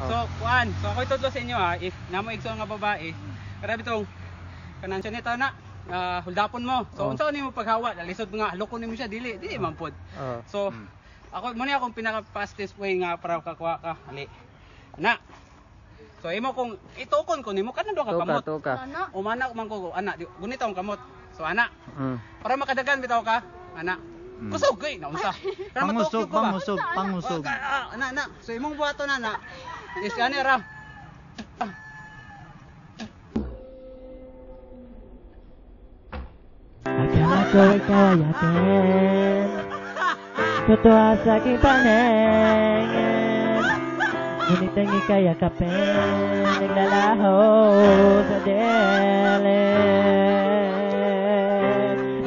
So, kuan. So ako itudlo sa inyo ha, if namo igsoon nga babae, kada bitong kanan siya nito na ah, huldapon mo. So Oh. unsa nimo paghawa? Lisod nga haloko nimo siya dili, dili man pod. Oh. So ako mo ni akong pinaka fastest way nga para kakuha ka. Ali. Na. So imo kung itukon ko nimo kanan do ka Tuka, kamot. tuka. Ano? Umana man ko ana, di- gunito ang kamot. So ana, Mm. para makadagan bitaw ka, ana. Mm. Kusog gay na unsa. Para Pangusog, ko ba? pangusog, pangusog. Ah, ana, ana. So imong buhato na na. Isane ram. Agama kowe kawayaten. Toto asaki panengen. Ngunit ang ikaya kapen. Naglalaho sa delin.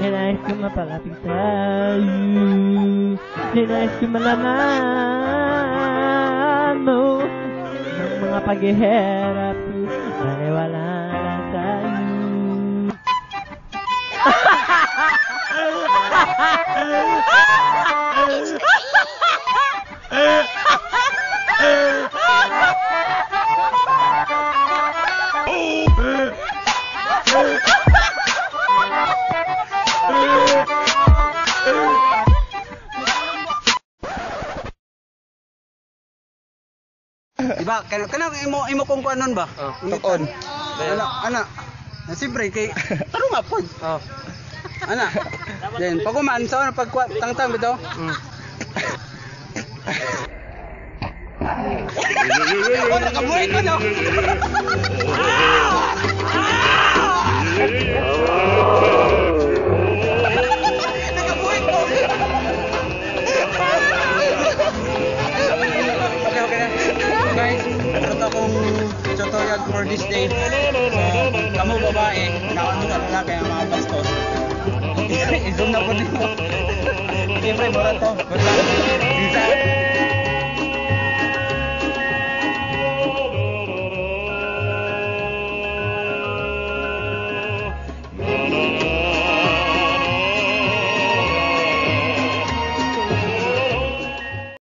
Ninais ko mapalapit sa'yo. Ninais ko malaman. Tropa guerreira, tu lá Oh! Diba? Kana kana imo imo kung kuanon ba? Oh, Tukon. Ana ana. Na siyempre kay Pero nga pod. Oh. Ana. Then pag umaan sa ano pag tangtang bitaw. Mm. Oh, nakabuhay ko no. for this day. So, kamo babae, naano ka lalaki ang mga bastos. I-zoom na po din mo. Siyempre, mura to. Bisa.